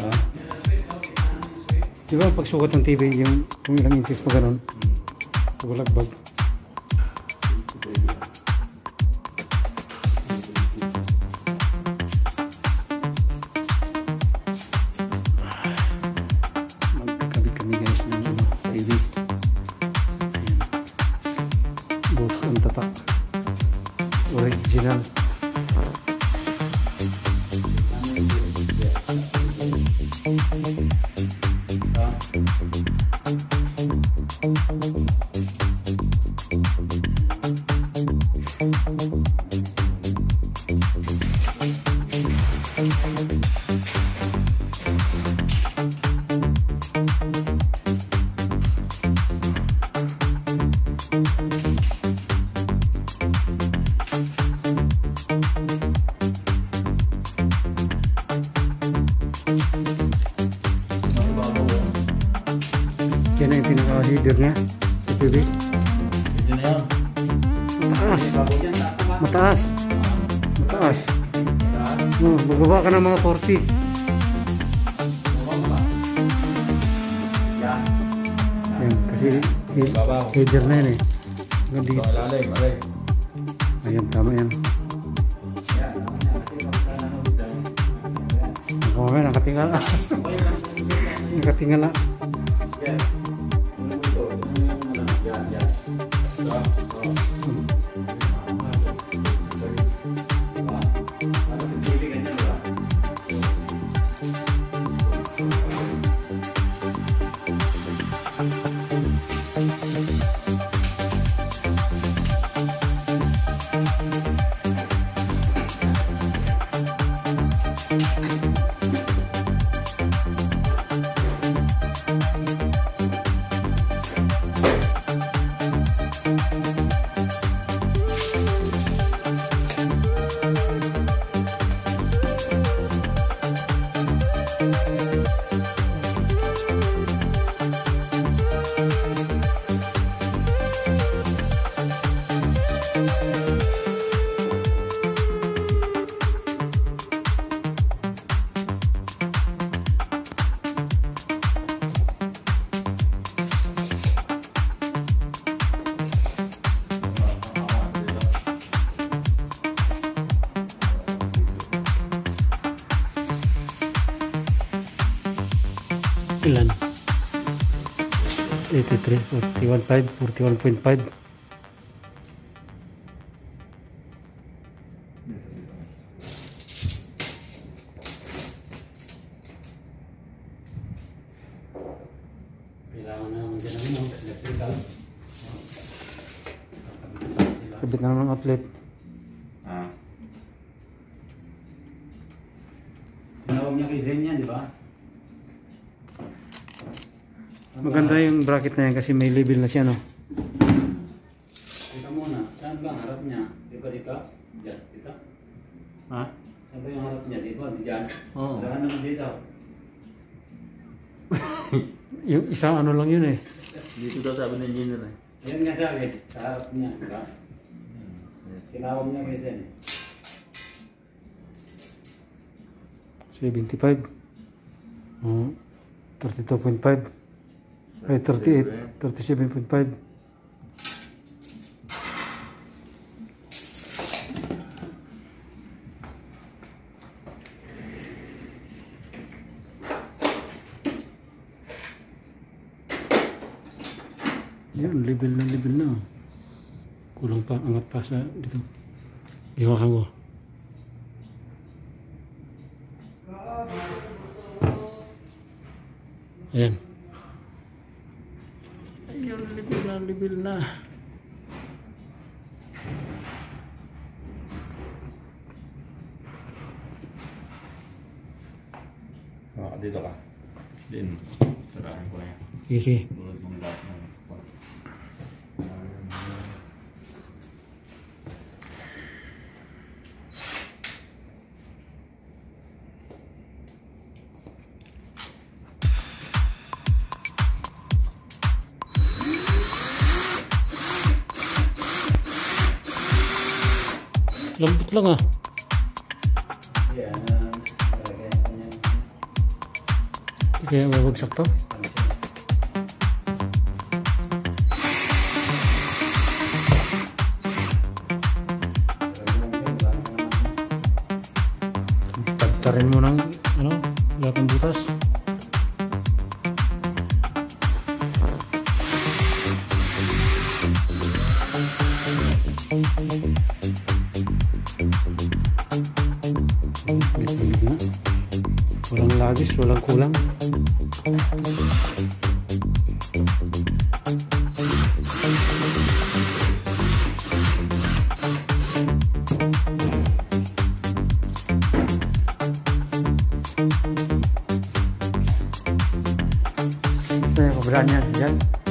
No? Di ba pagsukat ng TV, yung kung ilang inches pa ganun, pabalagbag. Bago yan, tama. Mataas. Mataas. Oh, bababa ka ng mga 40. Yan. Kasi header na yan eh. Ayan, tama yan. Yan, naman yan. Kasi pagka 83, 41.5, 41.5. Kailangan na naman dyan ang ano, electrical. Kabit na naman ng outlet. Ah. Tinawag niya kay Zen yan, di ba? Maganda yung bracket na yan kasi may level na siya, no? Teka muna, saan ba ang harap niya? Di ba dito? Diyan, dito? Ha? Saan ba yung harap niya? Di ba? Diyan? Oo. Wala naman dito. Yung isang ano lang yun eh. Dito daw sabi ng engineer eh. Yan nga sabi, sa harap niya, di ba? Tinawag niya Zen. 75. Oh, 32.5. Ay, 38. 37.5. Yan, level na level na. Kulang pa, angat pa sa dito. Iwakan ko. Ayan. Level na, level na. Ah, dito ka. Din. Sarahan ko na yan. Sige, sige. lo nggak ah. ya, kayak babagsak to tagtarin mo ng ano lahat ng butas Bye.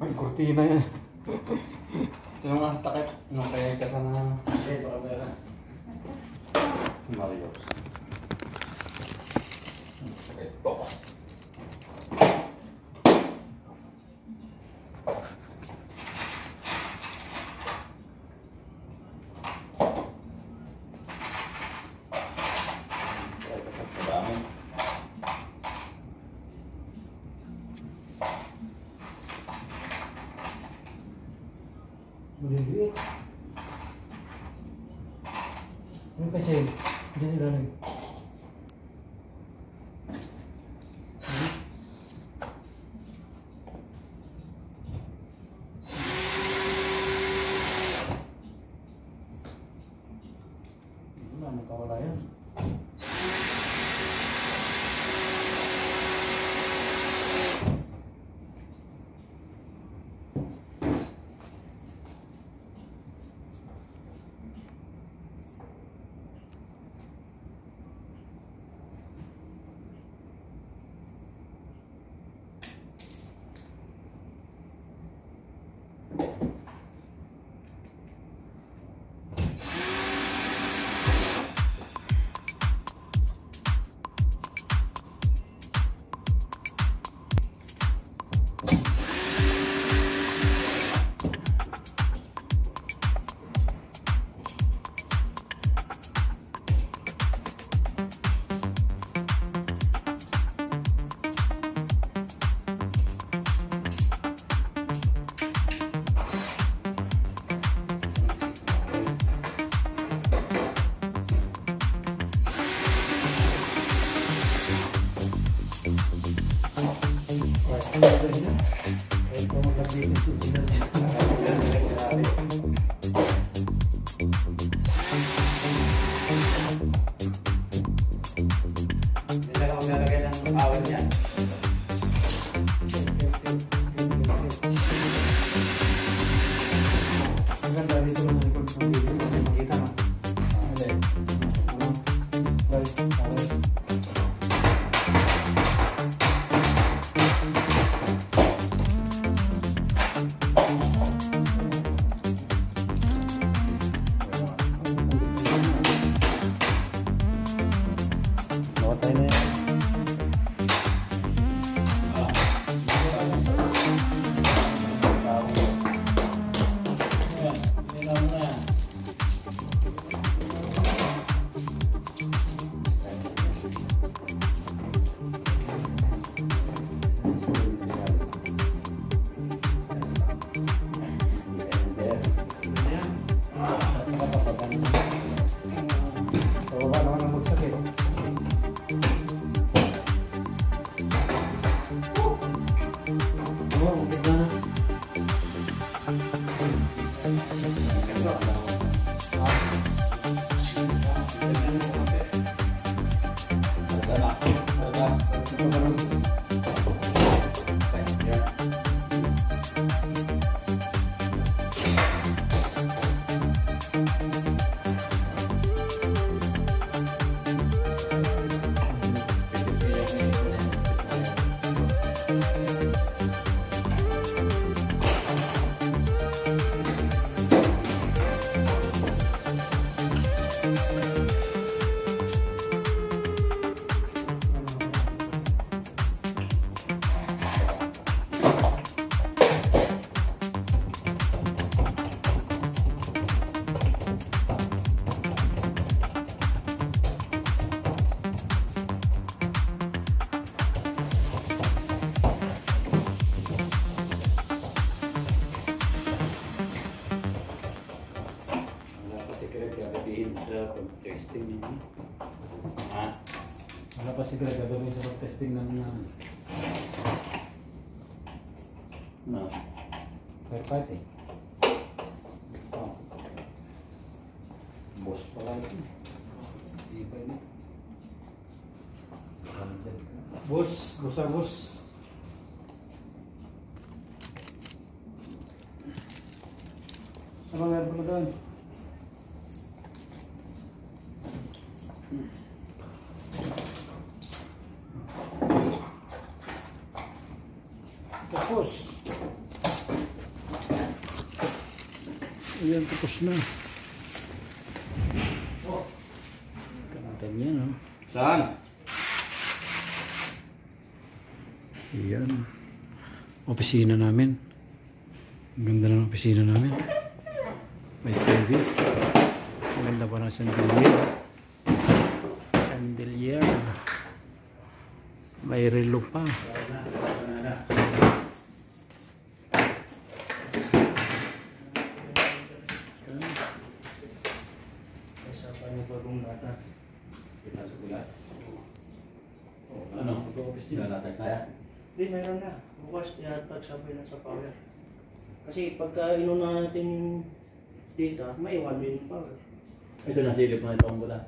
May kurtina yan. Sino mga takip? Nung kaya ka sa mga... Okay, baka pera. Mario. Sakit. Baka. Pa siguro gagawin sa pag-testing ng No. third party. Boss pala ito. Di ba yun? Bus, busa bus. Ano meron pa doon? Tapos. Ayan, tapos na. Kanatan yan, oh. Saan? Ayan. Opisina namin. Ganda ng opisina namin. May TV. Ang ganda pa ng sandalier. Sandalier. May relo pa. Kasapan yung bagong bata. Kita sa bulan. Ano? Lalatag tayo. Hindi, meron na. Bukas ihatag sabay na sa power. Kasi pagka inuna natin yung data, may one minute power. Ito nasilip mo na itong bulan.